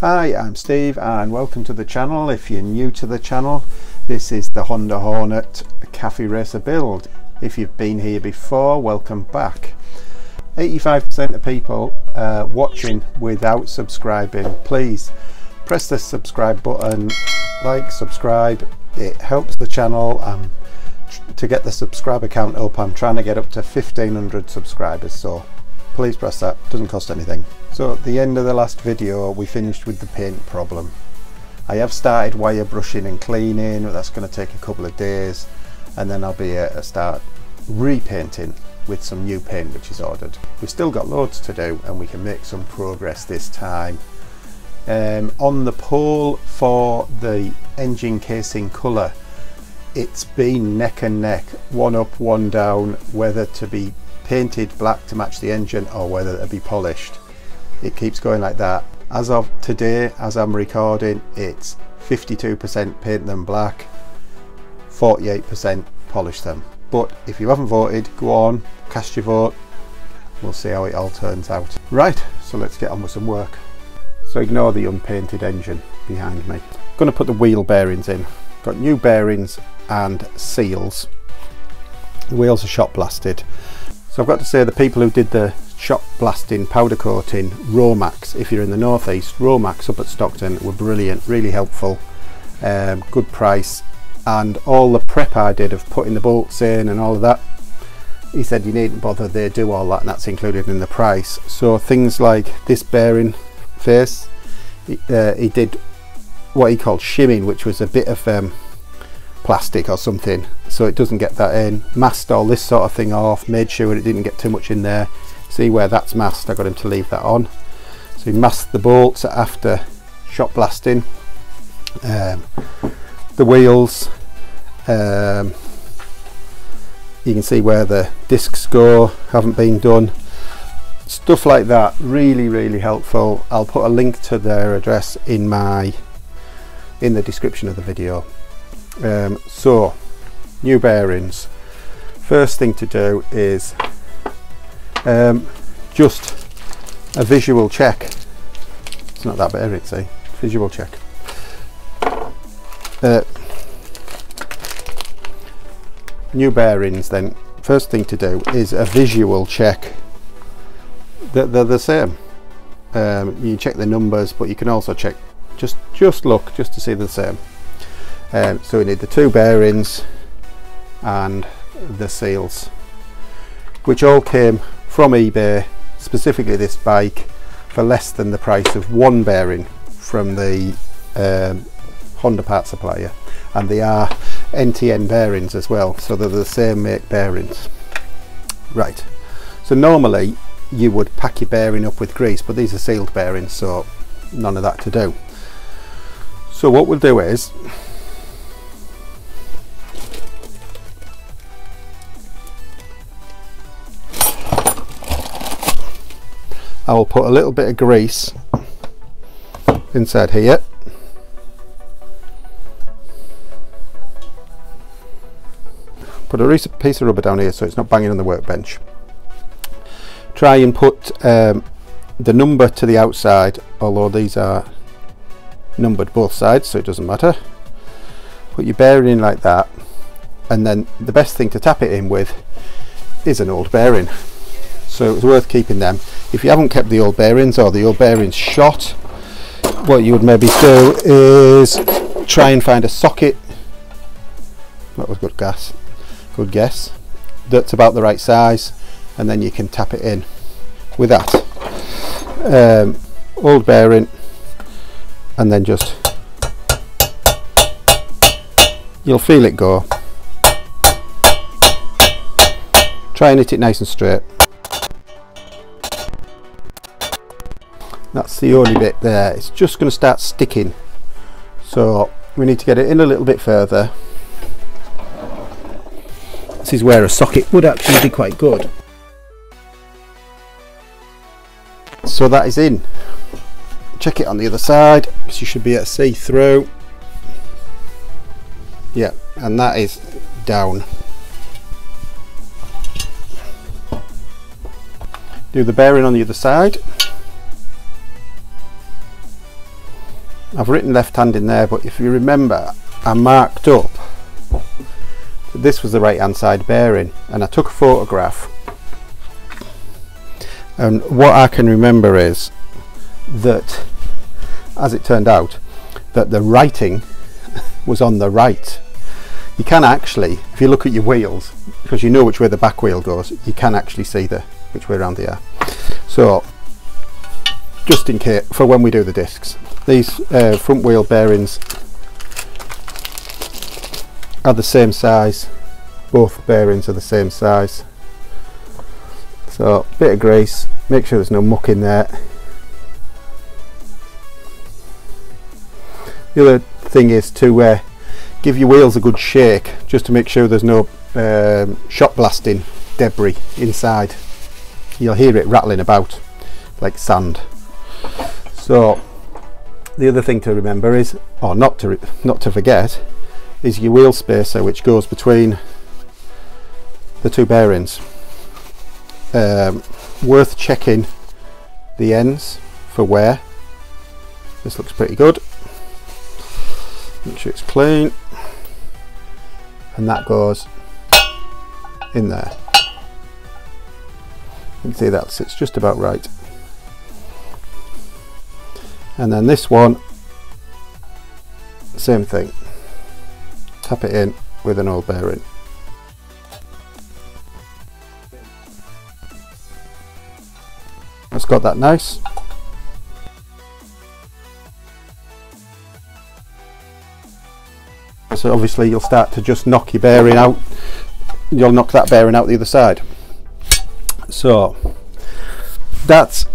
Hi, I'm Steve and welcome to the channel. If you're new to the channel, this is the Honda Hornet Cafe Racer build. If you've been here before, welcome back. 85% of people uh, watching without subscribing. Please press the subscribe button, like, subscribe. It helps the channel um, to get the subscriber count up. I'm trying to get up to 1500 subscribers, so please press that, doesn't cost anything. So at the end of the last video we finished with the paint problem. I have started wire brushing and cleaning, that's going to take a couple of days and then I'll be able to start repainting with some new paint which is ordered. We've still got loads to do and we can make some progress this time. Um, on the poll for the engine casing colour it's been neck and neck, one up, one down, whether to be painted black to match the engine or whether to be polished. It keeps going like that. As of today as I'm recording it's 52% paint them black 48% polish them. But if you haven't voted go on cast your vote. We'll see how it all turns out. Right so let's get on with some work. So ignore the unpainted engine behind me. I'm going to put the wheel bearings in. Got new bearings and seals. The wheels are shot blasted so I've got to say the people who did the shot blasting powder coating Romax if you're in the northeast Romax up at Stockton were brilliant really helpful um, good price. And all the prep I did of putting the bolts in and all of that he said you needn't bother they do all that and that's included in the price. So things like this bearing face uh, he did what he called shimming which was a bit of um, plastic or something so it doesn't get that in. Masked all this sort of thing off made sure it didn't get too much in there. See where that's masked I got him to leave that on. So he masked the bolts after shot blasting. Um, the wheels um, you can see where the discs go haven't been done. Stuff like that really really helpful. I'll put a link to their address in my in the description of the video um, so new bearings. First thing to do is um, just a visual check. It's not that bearing see visual check. Uh, new bearings then first thing to do is a visual check. That they're the same. Um, you check the numbers but you can also check just just look just to see the same um, so we need the two bearings and the seals which all came from eBay specifically this bike for less than the price of one bearing from the um, Honda part supplier. And they are NTN bearings as well so they're the same make bearings. Right. So normally you would pack your bearing up with grease but these are sealed bearings so none of that to do. So what we'll do is I will put a little bit of grease inside here. Put a piece of rubber down here so it's not banging on the workbench. Try and put um, the number to the outside although these are numbered both sides so it doesn't matter. Put your bearing in like that and then the best thing to tap it in with is an old bearing so it's worth keeping them. If you haven't kept the old bearings or the old bearings shot what you would maybe do is try and find a socket that was good guess good guess that's about the right size and then you can tap it in. With that um, old bearing and then just you'll feel it go. Try and hit it nice and straight that's the only bit there. It's just going to start sticking. So we need to get it in a little bit further. This is where a socket would actually be quite good. So that is in. Check it on the other side. Because you should be able to see through. Yeah and that is down. Do the bearing on the other side I've written left hand in there but if you remember I marked up that this was the right hand side bearing and I took a photograph. And what I can remember is that as it turned out that the writing was on the right. You can actually if you look at your wheels because you know which way the back wheel goes you can actually see the which way around they are so just in case for when we do the discs. These uh, front wheel bearings are the same size. Both bearings are the same size. So bit of grease. Make sure there's no muck in there. The other thing is to uh, give your wheels a good shake just to make sure there's no um, shot blasting debris inside. You'll hear it rattling about like sand so the other thing to remember is or not to not to forget is your wheel spacer which goes between the two bearings. Um, worth checking the ends for wear. This looks pretty good. Make sure it's clean. And that goes in there. You can see that sits just about right and then this one same thing. Tap it in with an oil bearing. It's got that nice. So obviously you'll start to just knock your bearing out. You'll knock that bearing out the other side. So that's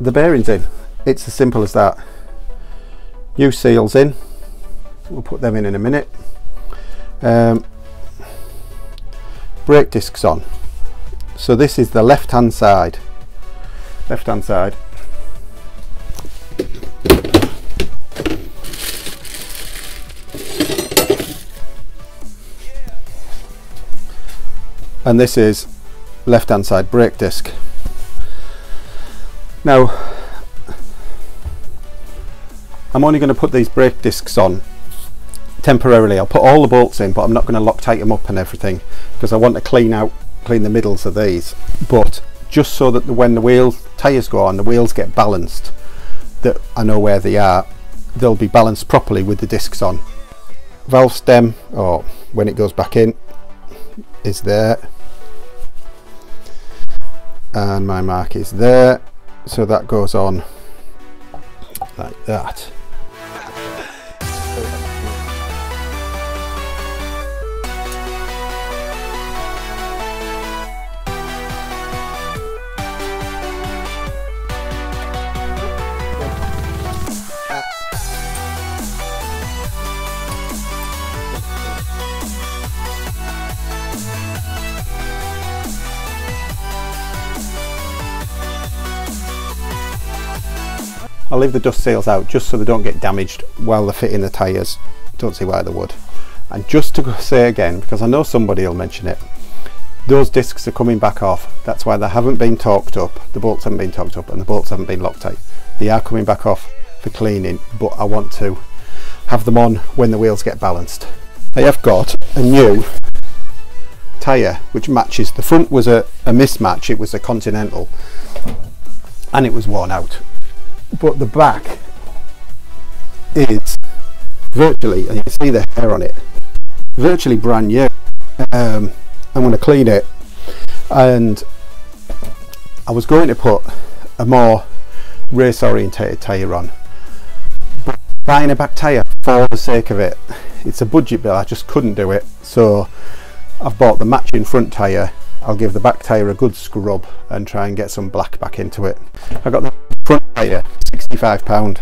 the bearings in. It's as simple as that new seals in. We'll put them in in a minute. Um, brake discs on. So this is the left hand side. Left hand side. And this is left hand side brake disc. Now I'm only going to put these brake discs on temporarily. I'll put all the bolts in but I'm not going to lock Loctite them up and everything because I want to clean out clean the middles of these. But just so that when the wheels tires go on the wheels get balanced that I know where they are they'll be balanced properly with the discs on. Valve stem or when it goes back in is there. And my mark is there. So that goes on like that I'll leave the dust seals out just so they don't get damaged while they're fitting the tyres. Don't see why they would. And just to say again, because I know somebody will mention it, those discs are coming back off. That's why they haven't been torqued up, the bolts haven't been torqued up and the bolts haven't been Loctite. They are coming back off for cleaning, but I want to have them on when the wheels get balanced. I have got a new tyre which matches. The front was a, a mismatch, it was a Continental and it was worn out but the back is virtually, and you can see the hair on it, virtually brand new. Um, I'm going to clean it. And I was going to put a more race orientated tyre on but buying a back tyre for the sake of it it's a budget bill. I just couldn't do it. So I've bought the matching front tyre I'll give the back tyre a good scrub and try and get some black back into it. I got the tyre 65 pound.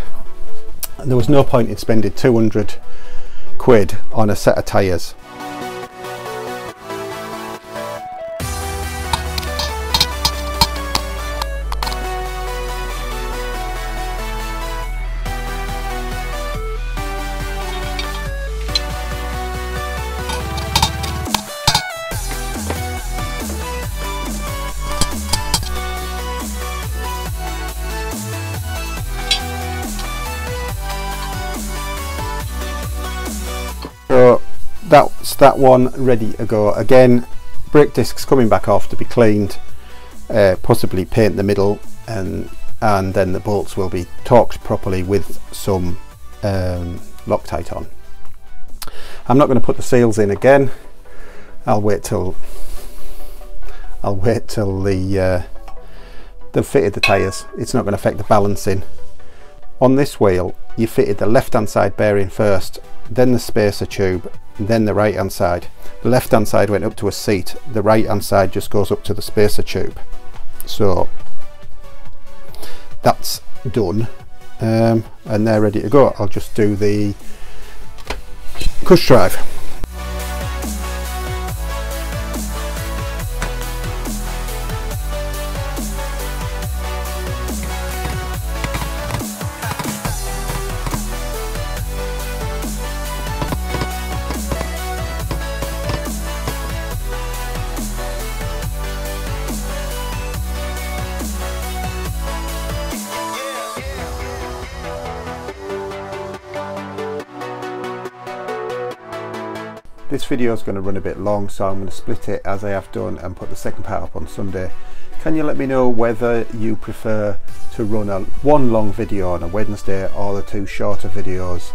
And there was no point in spending 200 quid on a set of tyres that's that one ready to go. Again brake discs coming back off to be cleaned uh, possibly paint the middle and and then the bolts will be torqued properly with some um, Loctite on. I'm not going to put the seals in again. I'll wait till I'll wait till the uh, they've fitted the tyres. It's not going to affect the balancing. On this wheel you fitted the left hand side bearing first then the spacer tube then the right hand side. The left hand side went up to a seat. The right hand side just goes up to the spacer tube. So that's done. Um, and they're ready to go. I'll just do the cush drive This video is going to run a bit long so I'm going to split it as I have done and put the second part up on Sunday. Can you let me know whether you prefer to run a one long video on a Wednesday or the two shorter videos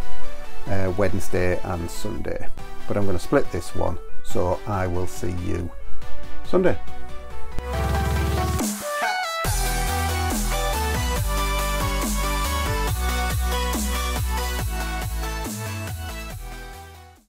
uh, Wednesday and Sunday. But I'm going to split this one so I will see you Sunday.